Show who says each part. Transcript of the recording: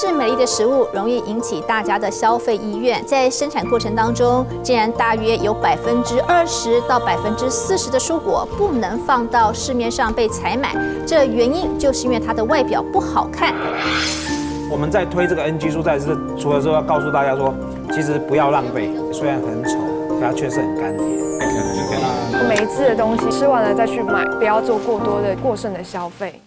Speaker 1: 是美丽的食物容易引起大家的消费意愿，在生产过程当中，竟然大约有百分之二十到百分之四十的蔬果不能放到市面上被采买，这原因就是因为它的外表不好看。
Speaker 2: 我们在推这个 NG 蔬菜是，除了说要告诉大家说，其实不要浪费，虽然很丑，它确实很甘甜。
Speaker 3: 每一的东西吃完了再去买，不要做过多的过剩的消费。